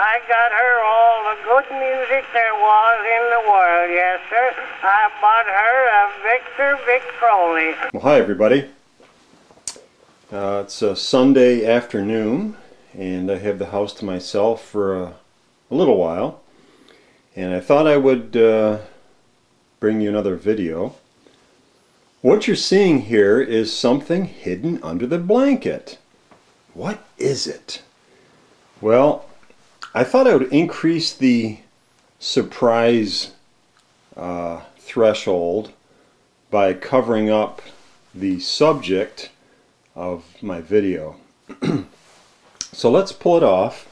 I got her all the good music there was in the world, yes, sir. I bought her a Victor Victrola. Well, hi everybody. Uh, it's a Sunday afternoon, and I have the house to myself for a, a little while. And I thought I would uh, bring you another video. What you're seeing here is something hidden under the blanket. What is it? Well, I thought I would increase the surprise uh, threshold by covering up the subject of my video. so let's pull it off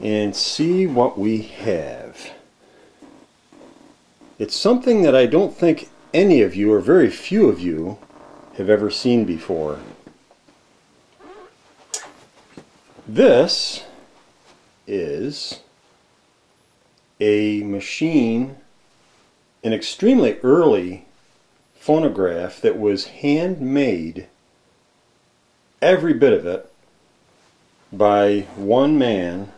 and see what we have. It's something that I don't think any of you, or very few of you, have ever seen before. This is a machine, an extremely early phonograph that was handmade, every bit of it, by one man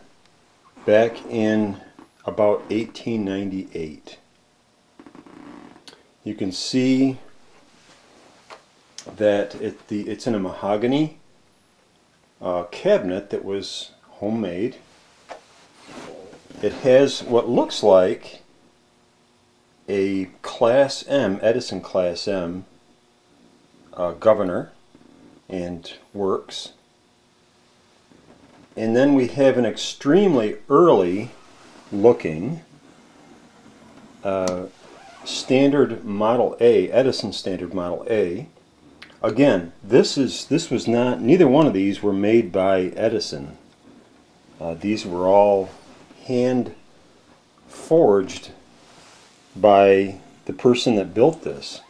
back in about 1898. You can see that it, the, it's in a mahogany uh, cabinet that was homemade. It has what looks like a Class M, Edison Class M uh, governor and works. And then we have an extremely early looking uh, standard Model A, Edison Standard Model A. Again, this is this was not neither one of these were made by Edison. Uh, these were all hand forged by the person that built this.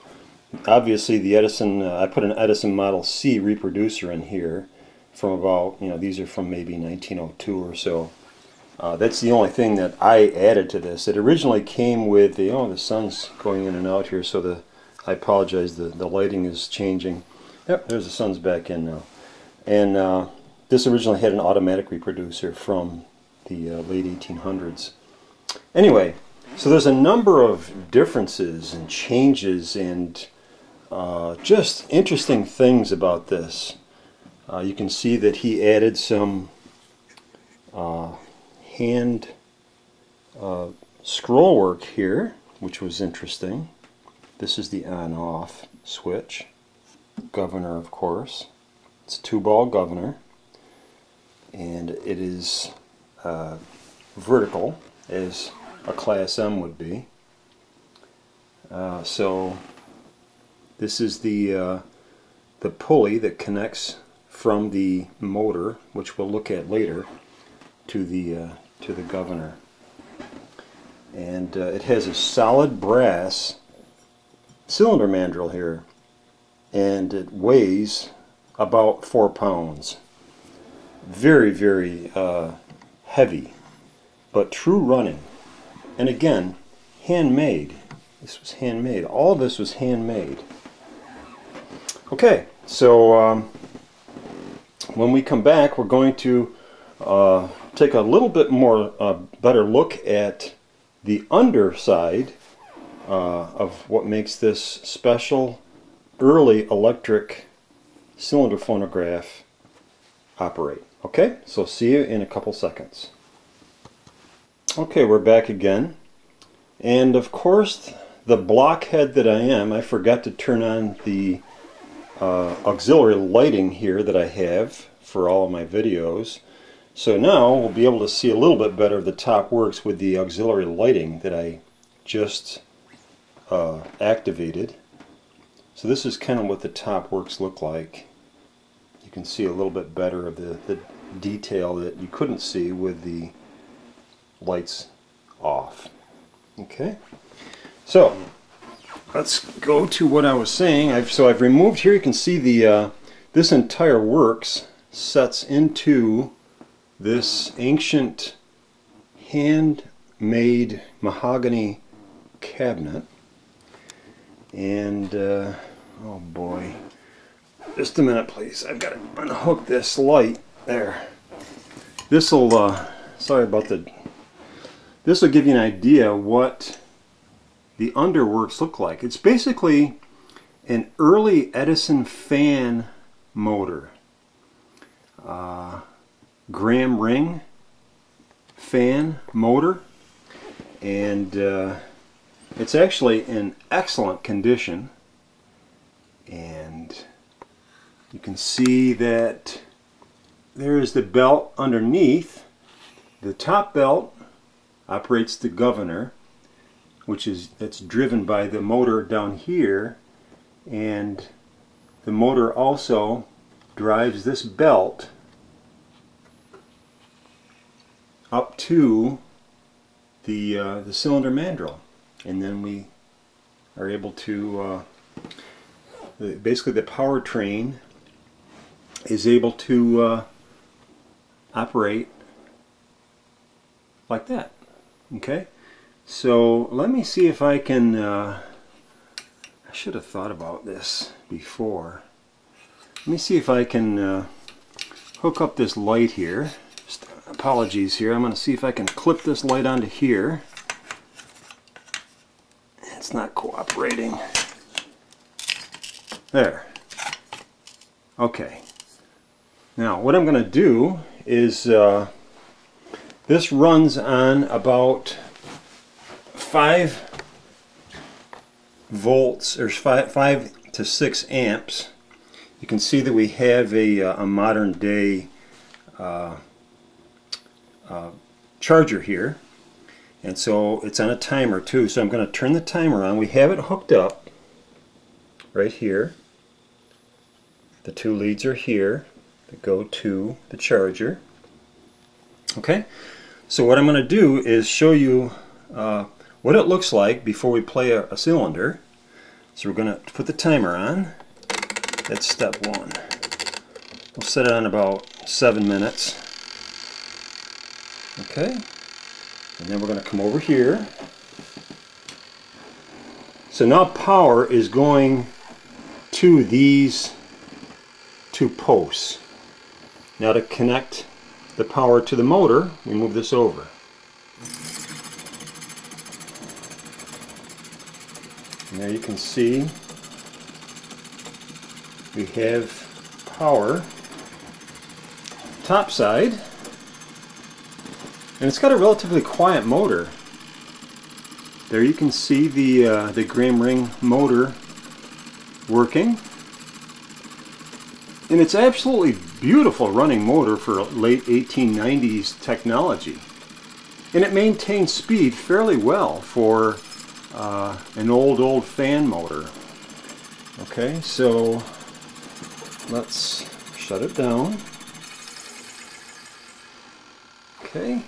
Obviously, the Edison uh, I put an Edison Model C reproducer in here from about you know these are from maybe 1902 or so. Uh, that's the only thing that I added to this. It originally came with the, oh, the sun's going in and out here, so the, I apologize, the, the lighting is changing. Yep, there's the sun's back in now. And uh, this originally had an automatic reproducer from the uh, late 1800s. Anyway, so there's a number of differences and changes and uh, just interesting things about this. Uh, you can see that he added some uh, hand uh, scroll work here, which was interesting. This is the on-off switch. Governor, of course. It's a two-ball governor. And it is uh, vertical, as a Class M would be. Uh, so this is the uh, the pulley that connects from the motor, which we'll look at later, to the uh, to the governor. And uh, it has a solid brass cylinder mandrel here and it weighs about four pounds. Very, very uh, heavy, but true running. And again, handmade. This was handmade. All this was handmade. Okay, so um, when we come back, we're going to uh, take a little bit more uh, better look at the underside uh, of what makes this special early electric cylinder phonograph operate. Okay, so see you in a couple seconds. Okay, we're back again. And of course, the blockhead that I am, I forgot to turn on the uh, auxiliary lighting here that I have for all of my videos. So now we'll be able to see a little bit better the top works with the auxiliary lighting that I just uh, activated. So this is kind of what the top works look like. Can see a little bit better of the, the detail that you couldn't see with the lights off. Okay, so let's go to what I was saying. I've, so I've removed here, you can see the uh, this entire works sets into this ancient handmade mahogany cabinet and uh, oh boy just a minute please. I've got to unhook this light. There. This will uh, sorry about the this will give you an idea what the underworks look like. It's basically an early Edison fan motor. Uh, Gramme ring fan motor. And uh, it's actually in excellent condition. And you can see that there is the belt underneath. The top belt operates the governor which is that's driven by the motor down here. And the motor also drives this belt up to the uh, the cylinder mandrel. And then we are able to uh, the, basically the powertrain is able to uh, operate like that okay? So let me see if I can uh, I should have thought about this before. Let me see if I can uh, hook up this light here. Just apologies here. I'm going to see if I can clip this light onto here. It's not cooperating. There. Okay now what I'm going to do is uh, this runs on about 5 volts or 5, five to 6 amps. You can see that we have a, uh, a modern day uh, uh, charger here and so it's on a timer too so I'm going to turn the timer on. We have it hooked up right here. The two leads are here that go to the charger. Okay, so what I'm going to do is show you uh, what it looks like before we play a, a cylinder. So we're going to put the timer on. That's step one. We'll set it on about seven minutes. Okay, and then we're going to come over here. So now power is going to these two posts. Now to connect the power to the motor, we move this over. There you can see we have power top side and it's got a relatively quiet motor. There you can see the, uh, the Gramme Ring motor working. And it's absolutely beautiful running motor for late 1890s technology. And it maintains speed fairly well for uh, an old, old fan motor. Okay, so let's shut it down. Okay,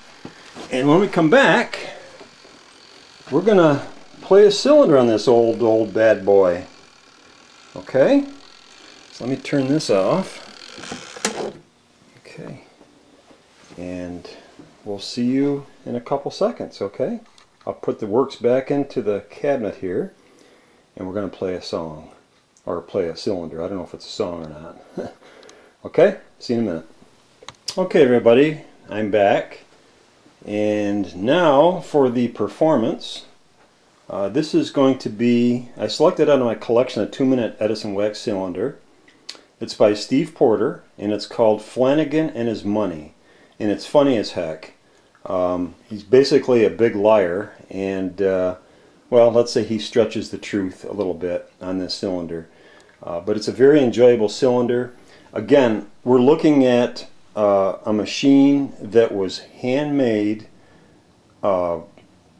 and when we come back, we're going to play a cylinder on this old, old bad boy. Okay? So let me turn this off. Okay. And we'll see you in a couple seconds, okay? I'll put the works back into the cabinet here and we're going to play a song or play a cylinder. I don't know if it's a song or not. okay? See you in a minute. Okay, everybody. I'm back. And now for the performance. Uh, this is going to be, I selected out of my collection a two minute Edison wax cylinder. It's by Steve Porter and it's called Flanagan and His Money. And it's funny as heck. Um, he's basically a big liar and uh, well let's say he stretches the truth a little bit on this cylinder. Uh, but it's a very enjoyable cylinder. Again, we're looking at uh, a machine that was handmade uh,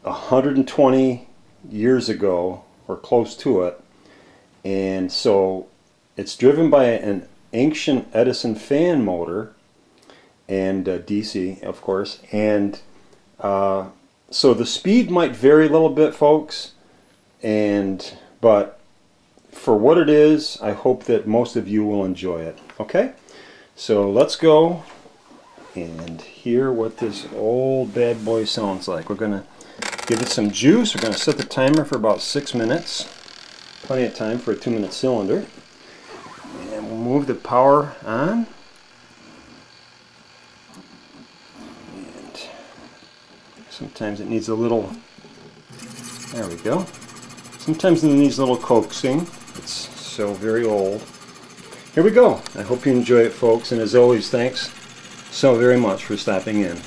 120 years ago or close to it and so it's driven by an ancient Edison fan motor and uh, DC of course and uh, so the speed might vary a little bit folks and but for what it is I hope that most of you will enjoy it okay so let's go and hear what this old bad boy sounds like. We're going to give it some juice. We're to set the timer for about six minutes. Plenty of time for a two minute cylinder. Move the power on. And Sometimes it needs a little, there we go. Sometimes it needs a little coaxing. It's so very old. Here we go. I hope you enjoy it, folks. And as always, thanks so very much for stopping in.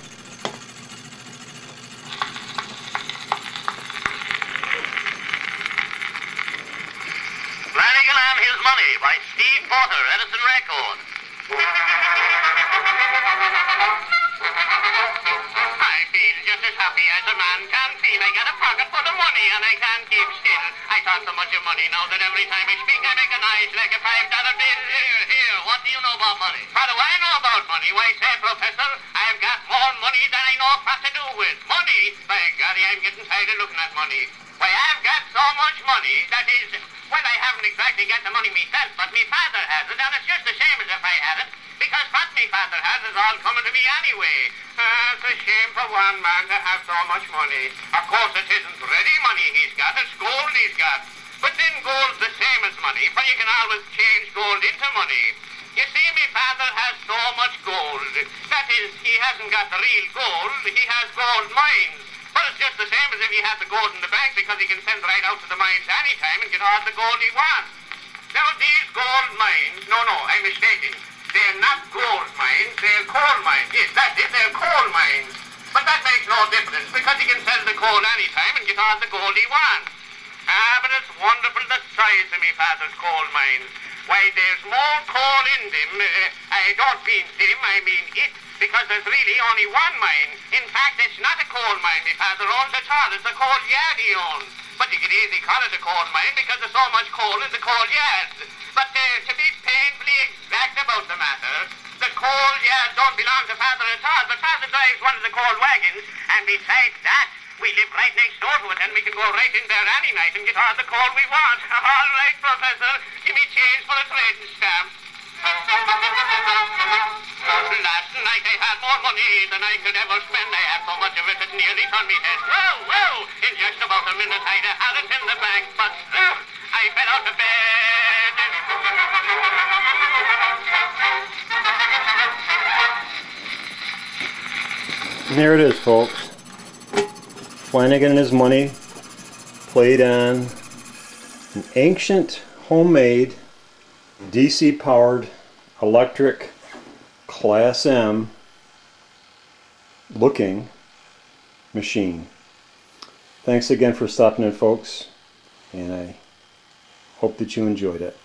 Man can feel. I got a pocket full of money and I can't keep still. I talk so much of money now that every time I speak I make a noise like a five dollar bill. Here, here, what do you know about money? What do I know about money? Why, say, Professor, I've got more money than I know what to do with. Money? By golly, I'm getting tired of looking at money. Why, I've got so much money, that is, well, I haven't exactly got the money myself, but my father has it, and it's just the same as if I had it, because what me father has is all coming to me anyway. Uh, it's a shame for one man to have so much money. Of course, it isn't ready money he's got, it's gold he's got. But then gold's the same as money, for you can always change gold into money. You see, me father has so much gold. That is, he hasn't got the real gold, he has gold mines. But it's just the same as if he had the gold in the bank because he can send right out to the mines any time and get all the gold he wants. Now, these gold mines, no, no, I'm mistaken. They're not gold mines, they're coal mines. Yes, that's it, they're coal mines. But that makes no difference because he can sell the coal any time and get all the gold he wants. Ah, but it's wonderful the size of me father's coal mines. Why, there's more coal in them. Uh, I don't mean them, I mean it, because there's really only one mine. In fact, it's not a coal mine my father owns at all. It's a coal yard he owns. But you can easily call it a coal mine because there's so much coal in the coal yard. But uh, to be painfully exact about the matter, the coal yard don't belong to father at all. But father drives one of the coal wagons, and besides that, we live right next door to it, and we can go right in there any night and get all the coal we want. all right, Professor. Give me change for a trading stamp. Last night I had more money than I could ever spend. I had so much of it it nearly turned me head. Whoa, whoa! In just about a minute I'd have had it in the bank, but uh, I fell out of bed. And there it is, folks. Flanagan and his money played on an ancient, homemade, DC powered, electric, Class M looking machine. Thanks again for stopping in, folks, and I hope that you enjoyed it.